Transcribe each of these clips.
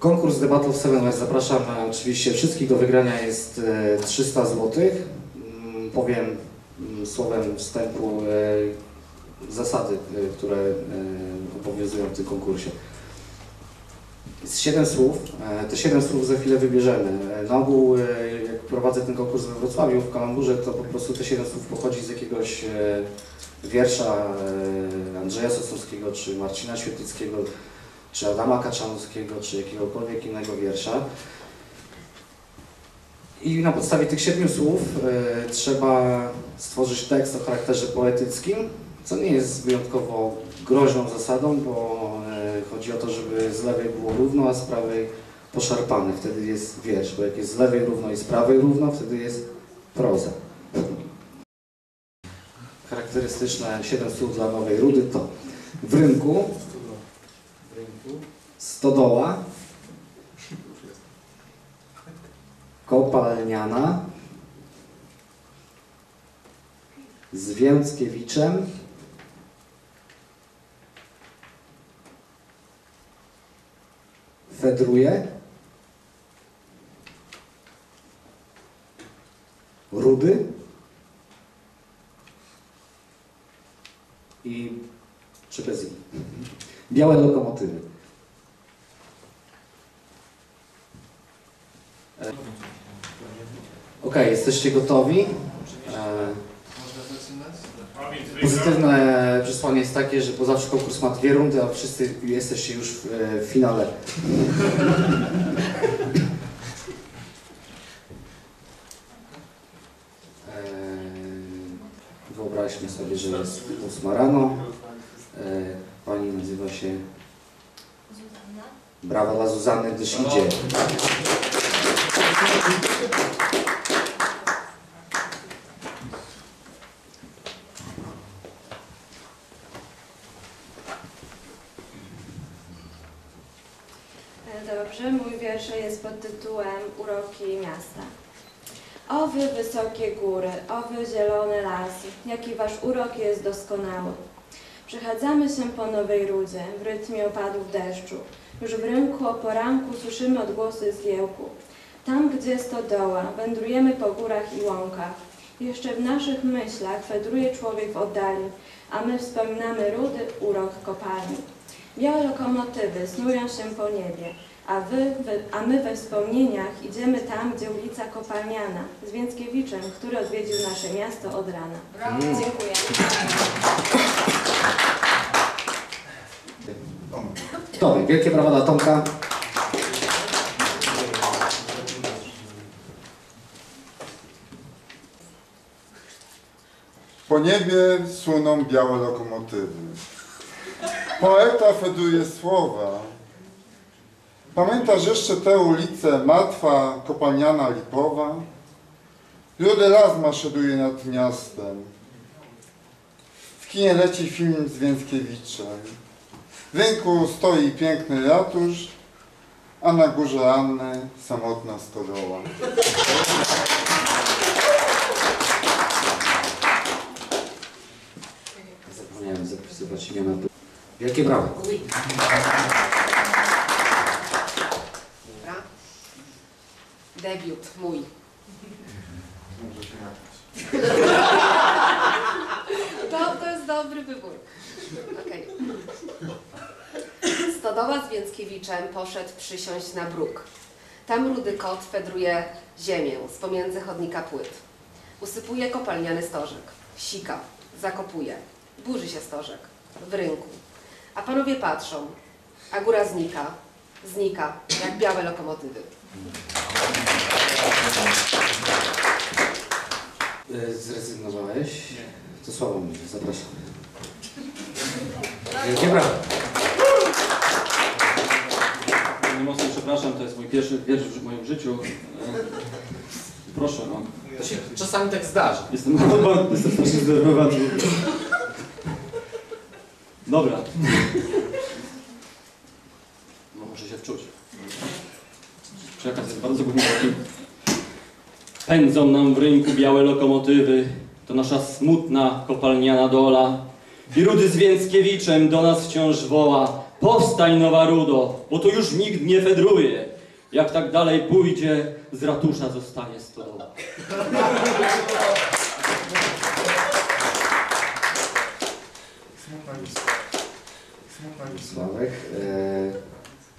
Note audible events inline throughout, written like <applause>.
Konkurs The Battle of Seven West. Zapraszam e, oczywiście wszystkich. Do wygrania jest e, 300 zł. Mm, Powiem mm, słowem wstępu e, zasady, e, które e, obowiązują w tym konkursie. Jest 7 słów. E, Te 7 słów za chwilę wybierzemy. E, Na ogół, e, jak prowadzę ten konkurs we Wrocławiu, w Kalamburze, to po prostu te 7 słów pochodzi z jakiegoś e, wiersza e, Andrzeja Sosnowskiego, czy Marcina Świetlickiego, czy Adama Kaczanowskiego, czy jakiegokolwiek innego wiersza. I na podstawie tych siedmiu słów e, trzeba stworzyć tekst o charakterze poetyckim, co nie jest wyjątkowo groźną zasadą, bo e, chodzi o to, żeby z lewej było równo, a z prawej poszarpane. Wtedy jest wiersz, bo jak jest z lewej równo i z prawej równo, wtedy jest proza. Charakterystyczne siedem słów dla Nowej Rudy to w rynku, stodoła, kopalniana, z Więckiewiczem, Fedruje, Rudy. I nich. Białe lokomotywy. E, Okej, jesteście gotowi? E, Pozytywne przesłanie jest takie, że bo zawsze konkurs ma dwie rundy, a wszyscy jesteście już w, e, w finale. E, Wyobraźmy sobie, że jest ósma rano. Pani nazywa się Brawa dla Zuzanny, gdyż idzie. E, Jest pod tytułem Uroki miasta. O wy wysokie góry, o wy zielone lasy, jaki wasz urok jest doskonały. Przechadzamy się po Nowej Rudzie, w rytmie opadów deszczu. Już w rynku o poranku słyszymy odgłosy zgiełku. Tam, gdzie stodoła, wędrujemy po górach i łąkach. Jeszcze w naszych myślach wędruje człowiek w oddali, a my wspominamy rudy urok kopalni. Białe lokomotywy snują się po niebie, a, wy, wy, a my we wspomnieniach idziemy tam, gdzie ulica Kopalniana z Więckiewiczem, który odwiedził nasze miasto od rana. Dziękuję. Dobra, wielkie brawa dla Tomka. Po niebie suną białe lokomotywy. Poeta feduje słowa. Pamiętasz jeszcze tę ulicę Martwa, Kopalniana, Lipowa? Rudy las maszeruje nad miastem. W kinie leci film z Więckiewiczem. W rynku stoi piękny ratusz, a na górze Anny samotna stodoła. Zapomniałem zapisywać imiona. Wielkie brawa. Dobra. Debiut mój. Może się napić. To, to jest dobry wybór. Okej. Stodoła z Więckiewiczem poszedł przysiąść na bruk. Tam rudy kot fedruje ziemię z pomiędzy chodnika płyt. Usypuje kopalniany stożek. Sika. Zakopuje. Burzy się stożek. W rynku. A panowie patrzą. A góra znika. Znika. Jak białe lokomotywy. E, Zrezygnowałeś? To słabo mówię, zapraszam. Wielkie brawa. Nie mocno przepraszam, to jest mój pierwszy wiersz w moim życiu. E, Proszę, no. To się czasami tak zdarza. Jestem, <laughs> jestem strasznie zdenerwowany. Dobra. No, muszę się wczuć. Przekaz jest bardzo głęboki. Pędzą nam w rynku białe lokomotywy, to nasza smutna kopalniana dola. I Rudy z Więckiewiczem do nas wciąż woła, Powstań, Nowa Rudo, bo tu już nikt nie fedruje. Jak tak dalej pójdzie, z ratusza zostanie stodoła. Sławek.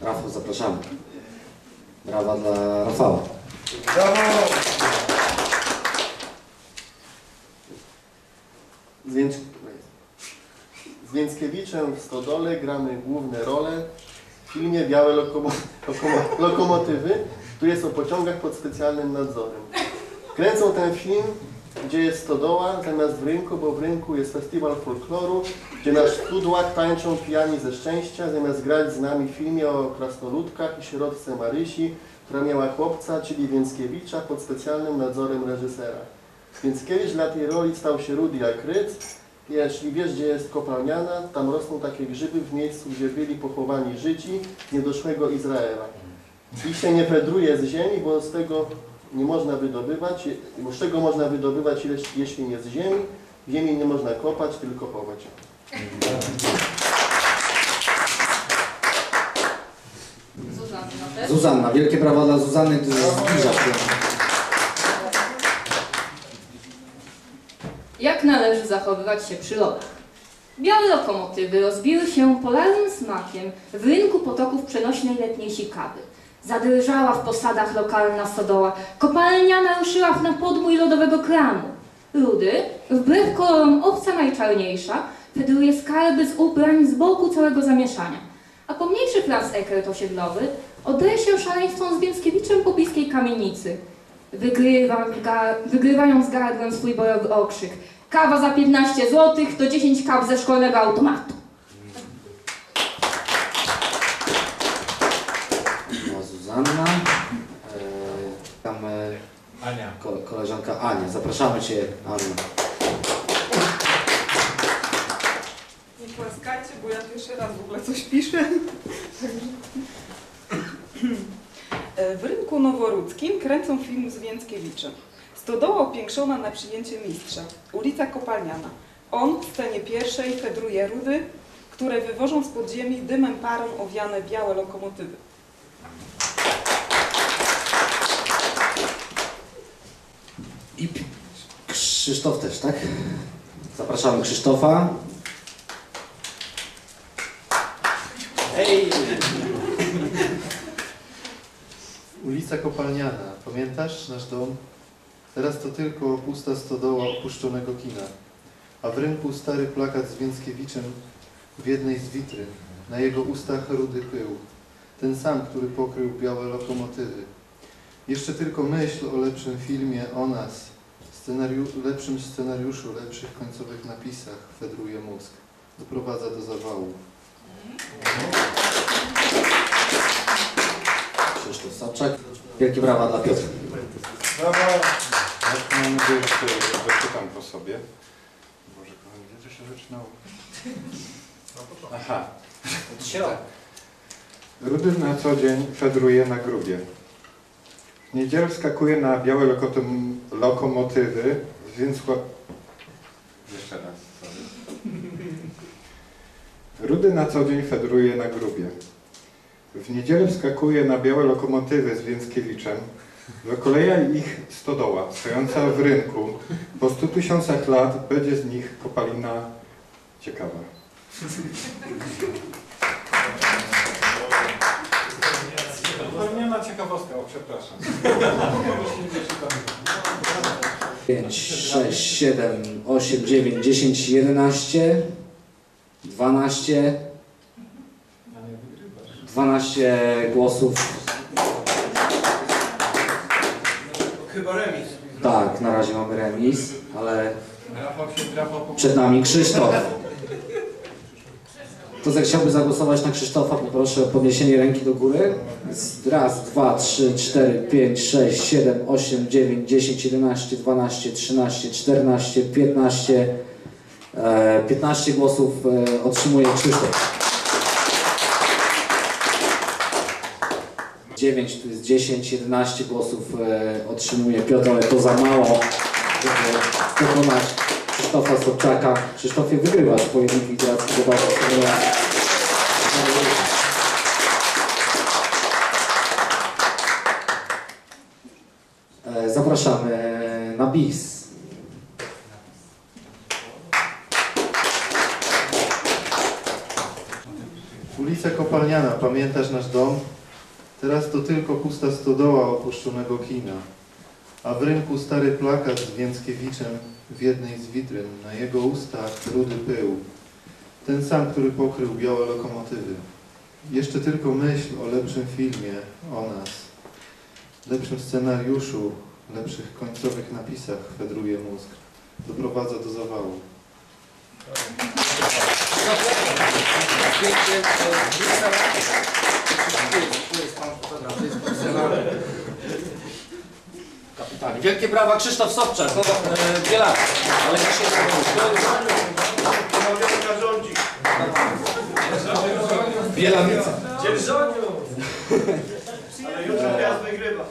E, Rafał, zapraszamy. Brawa dla Rafała. Brawo! Z, Więc... z Więckiewiczem w Stodole gramy główne role w filmie Białe lokomo... lokomo... Lokomotywy, który jest o pociągach pod specjalnym nadzorem. Kręcą ten film, gdzie jest stodoła zamiast w rynku, bo w rynku jest festiwal folkloru, gdzie na studłach tańczą pijani ze szczęścia, zamiast grać z nami w filmie o krasnoludkach i sierotce Marysi, która miała chłopca, czyli Więckiewicza, pod specjalnym nadzorem reżysera. Więckiewicz dla tej roli stał się rudy jak ryc. Jeśli wiesz, gdzie jest kopalniana, tam rosną takie grzyby w miejscu, gdzie byli pochowani Żydzi niedoszłego Izraela. Ich się nie fedruje z ziemi, bo z tego nie można wydobywać, z czego można wydobywać, jeśli- nie z ziemi? W ziemi nie można kopać, tylko chować. Zuzanna. Zuzanna, wielkie brawa dla Zuzanny, gdyż zbliża się. Jak należy zachowywać się przy lodach? Białe lokomotywy rozbiły się polarnym smakiem w rynku potoków przenośnej letniej sikawy. Zadrżała w posadach lokalna stodoła, kopalniana ruszyła na podbój lodowego kranu. Rudy, wbrew kolorom obca najczarniejsza, fedruje skarby z ubrań z boku całego zamieszania. A pomniejszy Franz Eckert osiedlowy oddaje się szaleństwom z Więckiewiczem po bliskiej kamienicy. Wygrywa, ga, wygrywają z gardłem swój bojowy okrzyk. Kawa za 15 zł to 10 kaw ze szkolnego automatu. Koleżanka Ania. Zapraszamy Cię, Aniu. Nie klaskajcie, bo ja pierwszy raz w ogóle coś piszę. W rynku noworudzkim kręcą film z Więckiewiczem. Stodoła opiększona na przyjęcie mistrza. Ulica Kopalniana. On w scenie pierwszej fedruje rudy, które wywożą z podziemi dymem parą owiane białe lokomotywy. I Krzysztof też, tak? Zapraszamy Krzysztofa. Ej! Ulica Kopalniana, pamiętasz nasz dom? Teraz to tylko pusta stodoła opuszczonego kina, a w rynku stary plakat z Więckiewiczem w jednej z witryn, na jego ustach rudy pył, ten sam, który pokrył białe lokomotywy. Jeszcze tylko myśl o lepszym filmie o nas, scenariu lepszym scenariuszu, lepszych końcowych napisach fedruje mózg, doprowadza do zawału. Krzysztof Sapczak. Wielkie brawa dla Piotra. Brawo! Ja mam nadzieję, że doczytam po sobie. Boże, kochani, gdzie to się zaczynało? Aha. Środek. Rudy na co dzień fedruje na grubie. W niedzielę wskakuje na białe lokotom- lokomotywy, więc... Jeszcze raz, sorry. Rudy na co dzień fedruje na grubie. W niedzielę wskakuje na białe lokomotywy z Więckiewiczem. Dokoleja ich stodoła, stojąca w rynku. Po stu tysiącach lat będzie z nich kopalina ciekawa. Przepraszam. 5, 6, 7, 8, 9, 10, 11, 12, 12 głosów. Chyba remis. Tak, na razie mamy remis, ale przed nami Krzysztof. To zechciałby zagłosować na Krzysztofa, poproszę o podniesienie ręki do góry. Raz, dwa, trzy, cztery, pięć, sześć, siedem, osiem, dziewięć, dziesięć, jedenaście, dwanaście, trzynaście, czternaście, piętnaście. E, 15 głosów e, otrzymuje Krzysztof. 9, tu jest 10, 11 głosów e, otrzymuje Piotr, ale to za mało, żeby pokonać Krzysztofa Sobczaka. Krzysztofie, wygrywasz pojedynek literacki. E, Zapraszamy na bis. Ulica Kopalniana, pamiętasz nasz dom? Teraz to tylko pusta stodoła opuszczonego kina, a w rynku stary plakat z Więckiewiczem w jednej z witryn, na jego ustach rudy pył, ten sam, który pokrył białe lokomotywy. Jeszcze tylko myśl o lepszym filmie, o nas, lepszym scenariuszu, lepszych końcowych napisach fedruje mózg, doprowadza do zawału. Kapitalnie. Wielkie brawa Krzysztof Sobczak, e, Bielak. Ale dzisiaj jest Pomagamy rządzi. Bielak. Dzierżoniu. Ale jutro teraz wygrywa.